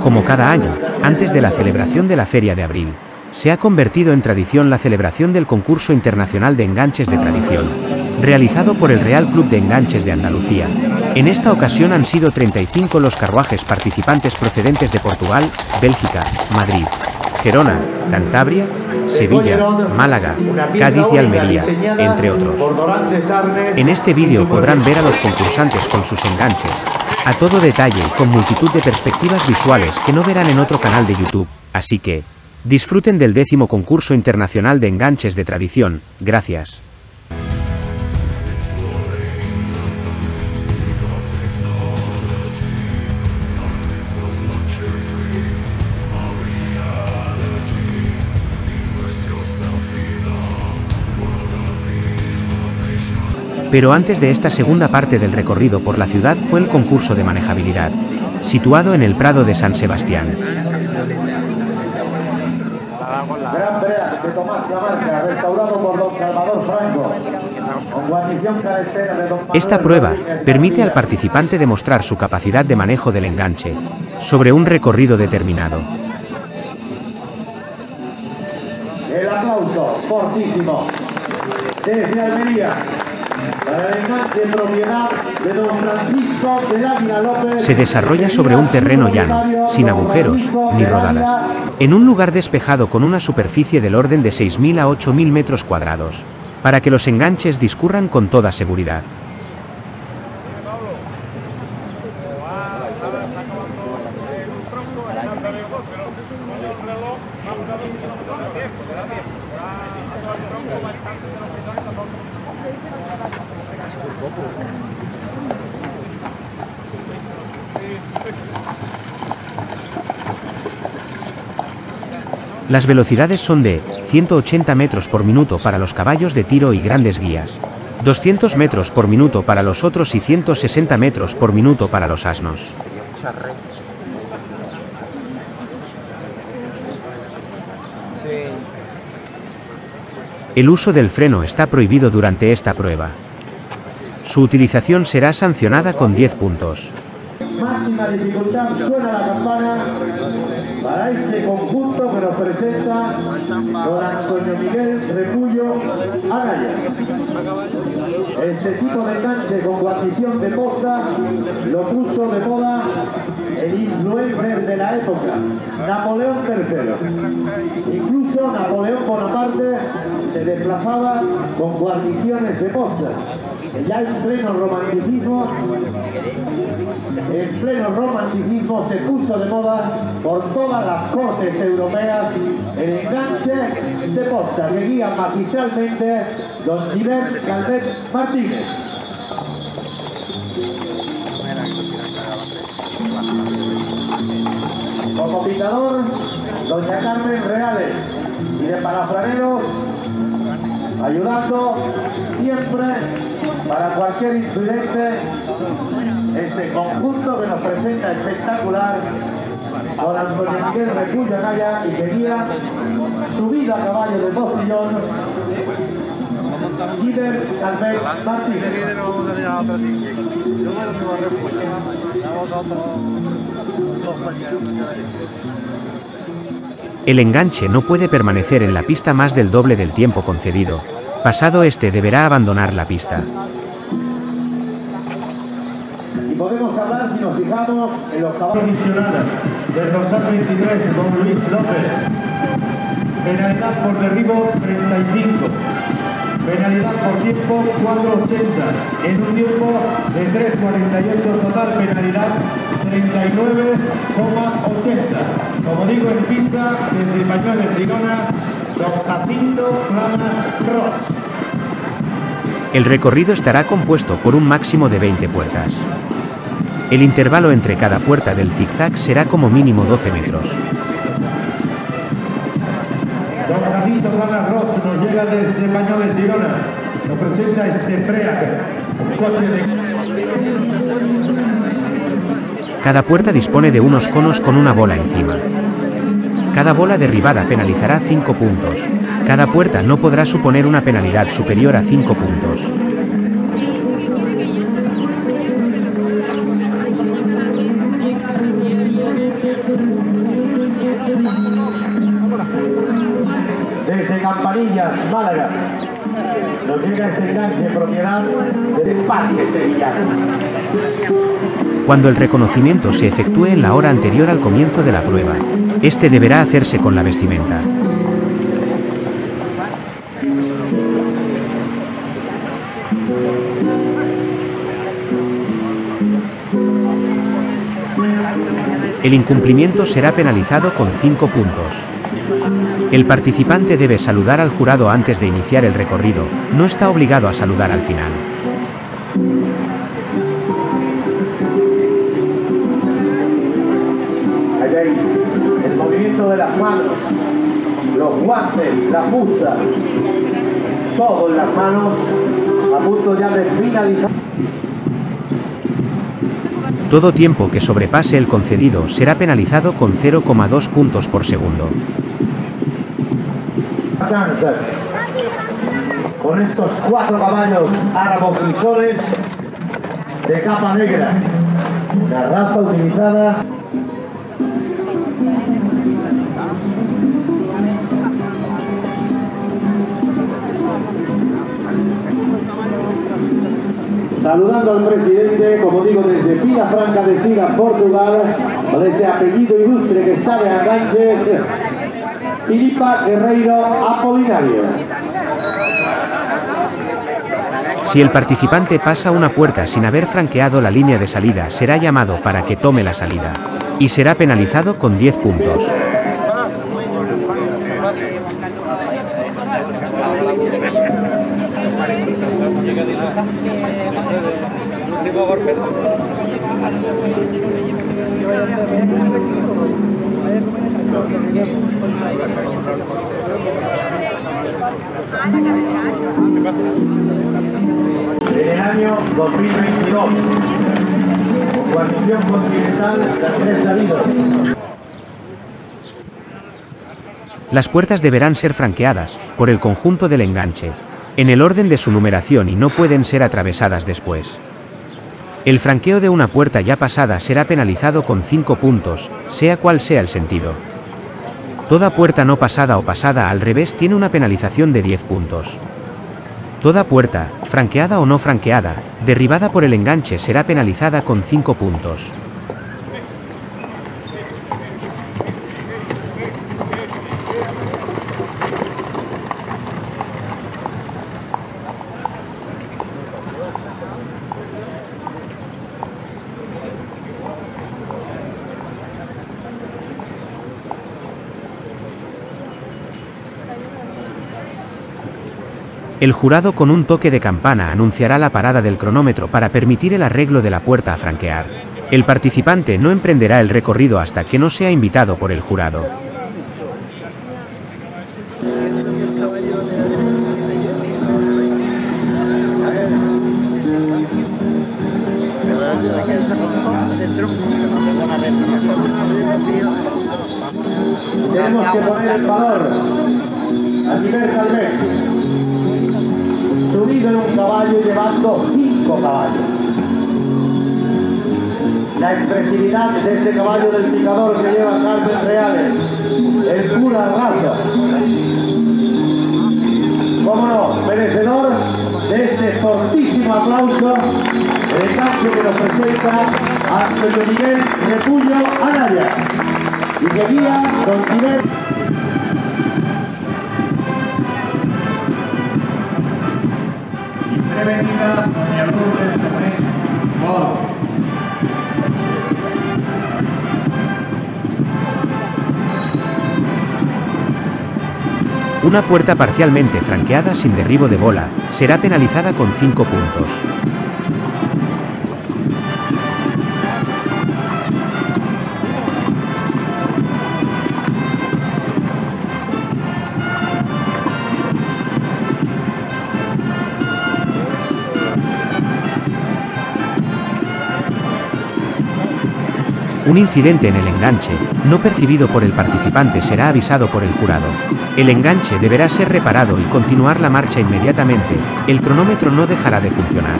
Como cada año, antes de la celebración de la Feria de Abril, se ha convertido en tradición la celebración del concurso internacional de enganches de tradición, realizado por el Real Club de Enganches de Andalucía. En esta ocasión han sido 35 los carruajes participantes procedentes de Portugal, Bélgica, Madrid, Gerona, Cantabria, Sevilla, Málaga, Cádiz y Almería, entre otros. En este vídeo podrán ver a los concursantes con sus enganches, a todo detalle y con multitud de perspectivas visuales que no verán en otro canal de YouTube, así que, disfruten del décimo concurso internacional de enganches de tradición, gracias. Pero antes de esta segunda parte del recorrido por la ciudad fue el concurso de manejabilidad, situado en el Prado de San Sebastián. Esta prueba permite al participante demostrar su capacidad de manejo del enganche sobre un recorrido determinado. El aplauso fortísimo desde Almería. Se desarrolla sobre un terreno llano, sin agujeros ni rodadas, en un lugar despejado con una superficie del orden de 6.000 a 8.000 metros cuadrados, para que los enganches discurran con toda seguridad. Las velocidades son de 180 metros por minuto para los caballos de tiro y grandes guías, 200 metros por minuto para los otros y 160 metros por minuto para los asnos. El uso del freno está prohibido durante esta prueba. Su utilización será sancionada con 10 puntos. Máxima dificultad suena la campana para este conjunto que nos presenta don Antonio Miguel Repullo Anaya. Este tipo de enganche con guarnición de posta lo puso de moda el influencer de la época, Napoleón III. Incluso Napoleón Bonaparte se desplazaba con guarniciones de posta. Ya en pleno romanticismo, en pleno romanticismo se puso de moda por todas las cortes europeas el enganche de posta que guía magistralmente don Gilbert Calvet Martínez. Como pintador, doña Carmen Reales y de parafraneros, ayudando siempre para cualquier incidente este conjunto que nos presenta espectacular con Antonio Miguel Recullo Anaya y guía subida a caballo de postillón Guider Calvet Martínez. El enganche no puede permanecer en la pista más del doble del tiempo concedido. Pasado este deberá abandonar la pista. Nos fijamos en los caballos misionados del Rosal 23, don Luis López. Penalidad por derribo 35. Penalidad por tiempo 4.80. En un tiempo de 3.48 total, penalidad 39,80. Como digo, en pista desde Pañuelos, Girona, don Jacinto Planas Ross. El recorrido estará compuesto por un máximo de 20 puertas. El intervalo entre cada puerta del zigzag será como mínimo 12 metros. Don Jacinto Planas Ross nos llega desde Pañoles, Girona. Nos presenta este Preac, un coche de... Cada puerta dispone de unos conos con una bola encima. Cada bola derribada penalizará 5 puntos. Cada puerta no podrá suponer una penalidad superior a 5 puntos. Cuando el reconocimiento se efectúe en la hora anterior al comienzo de la prueba, este deberá hacerse con la vestimenta. El incumplimiento será penalizado con 5 puntos. El participante debe saludar al jurado antes de iniciar el recorrido, no está obligado a saludar al final. El movimiento de las manos, los guantes, la musa, todo en las manos, a punto ya de finalizar. Todo tiempo que sobrepase el concedido será penalizado con 0,2 puntos por segundo. Con estos cuatro caballos árabes grisoles de capa negra, la raza utilizada Saludando al presidente, como digo, desde Pila Franca de Siga, Portugal, con ese apellido ilustre que sabe a Ganges, Filipa Guerreiro Apolinario. Si el participante pasa una puerta sin haber franqueado la línea de salida, será llamado para que tome la salida. Y será penalizado con 10 puntos. Año 2022, Coalición Continental Tres Salidos. Las puertas deberán ser franqueadas, por el conjunto del enganche, en el orden de su numeración y no pueden ser atravesadas después. El franqueo de una puerta ya pasada será penalizado con 5 puntos, sea cual sea el sentido. Toda puerta no pasada o pasada al revés tiene una penalización de 10 puntos. Toda puerta, franqueada o no franqueada, derribada por el enganche será penalizada con 5 puntos. El jurado con un toque de campana anunciará la parada del cronómetro para permitir el arreglo de la puerta a franquear. El participante no emprenderá el recorrido hasta que no sea invitado por el jurado. Un caballo llevando cinco caballos. La expresividad de ese caballo del picador que lleva Carmen Reales, el cura raza. Cómo no, merecedor de este fortísimo aplauso, el enganche que nos presenta Antonio Miguel Repullo Anaya y que guía Don Una puerta parcialmente franqueada sin derribo de bola será penalizada con 5 puntos. Un incidente en el enganche, no percibido por el participante, será avisado por el jurado. El enganche deberá ser reparado y continuar la marcha inmediatamente, el cronómetro no dejará de funcionar.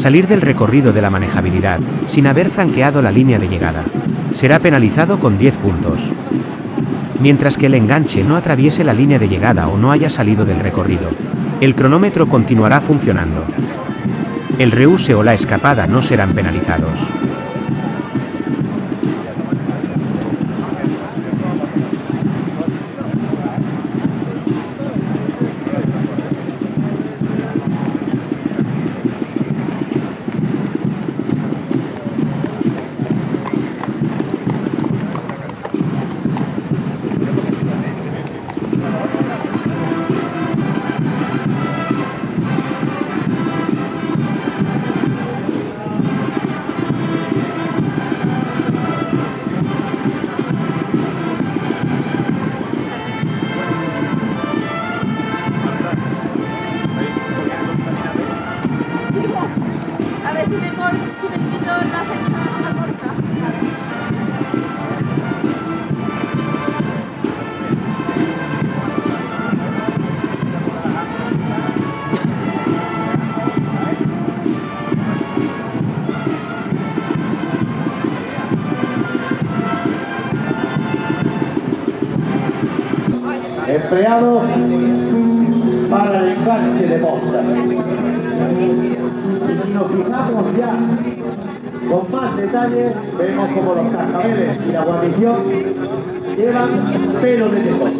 Salir del recorrido de la manejabilidad, sin haber franqueado la línea de llegada. Será penalizado con 10 puntos. Mientras que el enganche no atraviese la línea de llegada o no haya salido del recorrido. El cronómetro continuará funcionando. El reuse o la escapada no serán penalizados. Empleados para el enganche de posta. Y si nos fijamos ya con más detalle, vemos como los cascabeles y la guarnición llevan pelo de tejón.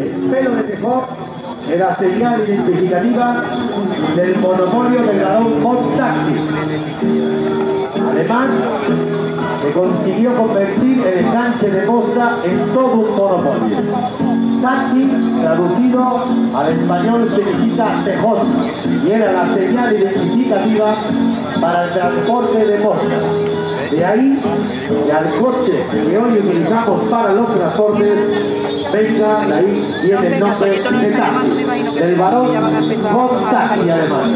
El pelo de tejón es la señal identificativa del monopolio del Radón Hot Taxi. Alemán que consiguió convertir el enganche de posta en todo un monopolio. Taxi, traducido al español, significa tejón y era la señal identificativa para el transporte de posta. De ahí que al coche que hoy utilizamos para los transportes venga, de ahí viene el nombre de taxi, del varón con taxi además.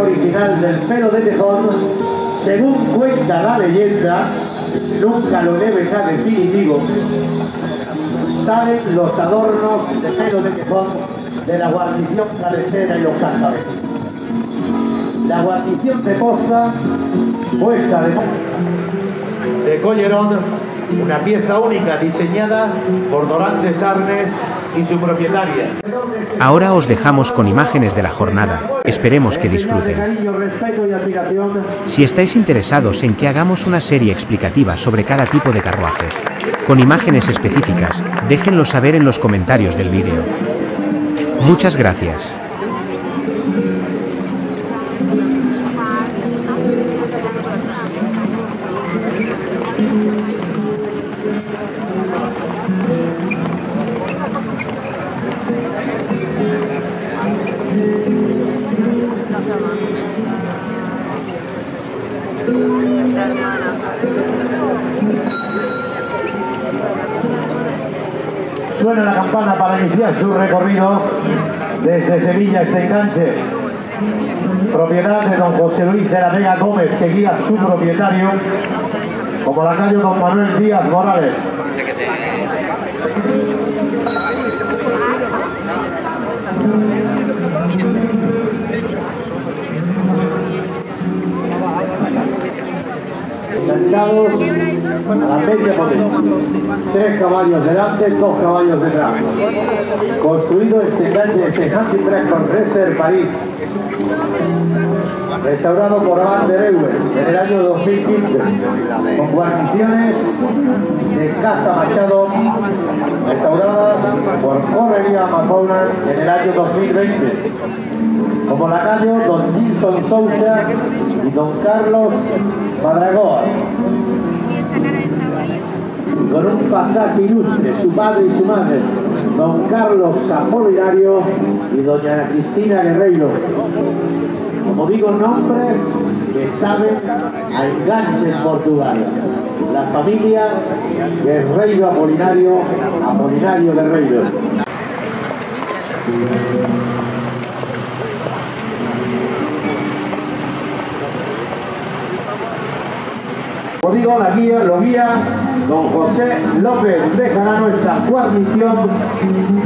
Original del pelo de tejón, según cuenta la leyenda, nunca lo estar definitivo, salen los adornos de pelo de tejón de la guarnición cabecera y los cascabeles. La guarnición de posta, puesta de, de collerón, una pieza única diseñada por Dorantes Arnes y su propietaria. Ahora os dejamos con imágenes de la jornada, esperemos que disfruten. Si estáis interesados en que hagamos una serie explicativa sobre cada tipo de carruajes, con imágenes específicas, déjenlo saber en los comentarios del vídeo. Muchas gracias. Suena la campana para iniciar su recorrido desde Sevilla este enganche. Propiedad de don José Luis de la Vega Gómez, que guía su propietario, como la calle don Manuel Díaz Morales. Enganchados a la media potente. Tres caballos delante, dos caballos detrás. Construido este enganche, este Track con Reser París. Restaurado por Van Ewen en el año 2015. Con guarniciones de Casa Machado. Restauradas por Correría Macona en el año 2020 como lacayo don Gilson Sousa y don Carlos Madragoa. Con un pasaje ilustre, su padre y su madre, don Carlos Apolinario y doña Cristina Guerreiro. Como como digo, nombres que saben a enganche en Portugal. La familia Guerreiro Apolinario, Apolinario Guerreiro. Digo, la guía, lo guía don José López dejará nuestra guarnición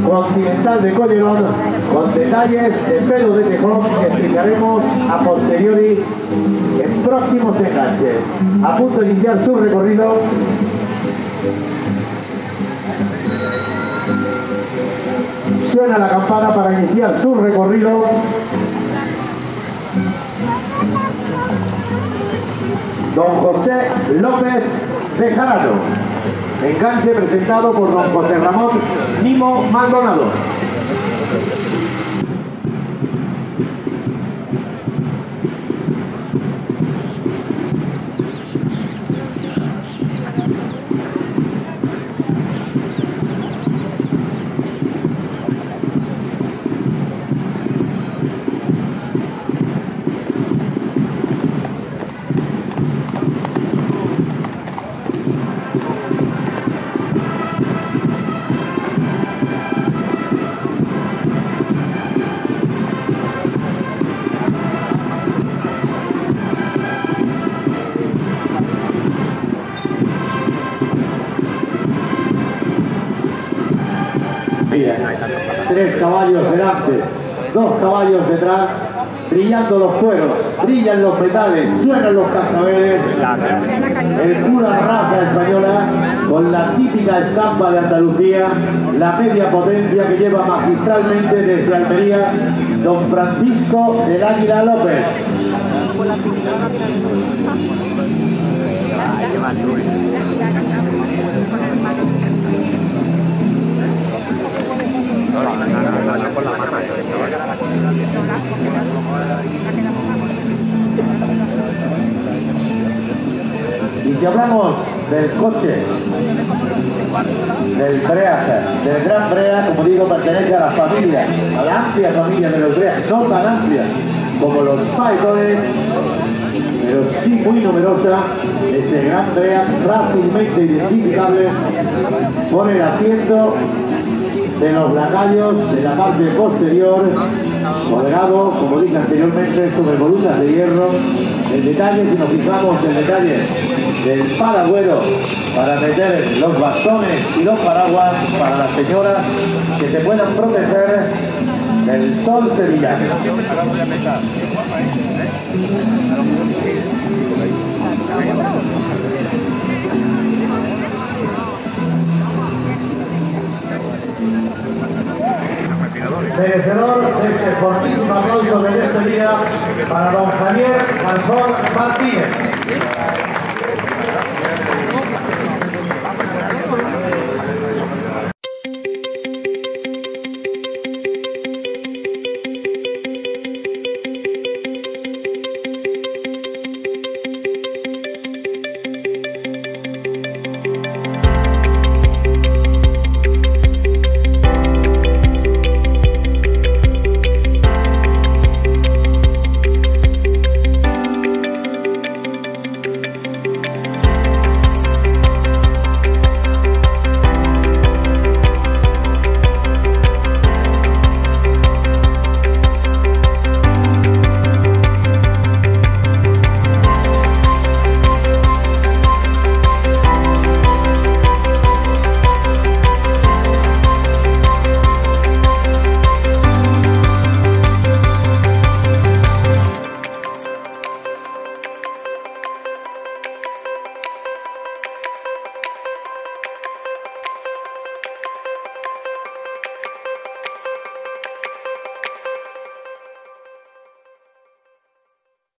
continental de Collerón con detalles de pelo de tejón que explicaremos a posteriori en próximos enganches. A punto de iniciar su recorrido, suena la campana para iniciar su recorrido. Don José López Bejarano. Enganche presentado por don José Ramón Nimo Maldonado. Tres caballos delante, dos caballos detrás, brillando los cueros, brillan los metales, suenan los cascabeles, el pura raza española con la típica estampa de Andalucía, la media potencia que lleva magistralmente desde Almería don Francisco del Águila López. Si hablamos del coche, del Break, del Gran Break, como digo, pertenece a la familia, a la amplia familia de los Break, no tan amplia como los Pythones, pero sí muy numerosa, este Gran Break fácilmente identificable por el asiento de los lacayos en la parte posterior, colgado, como dije anteriormente, sobre columnas de hierro. El detalle, si nos fijamos en detalle del paragüero para meter los bastones y los paraguas para las señoras que se puedan proteger del sol sevillano. Merecedor de este fortísimo aplauso de despedida para don Javier Manzón Martínez.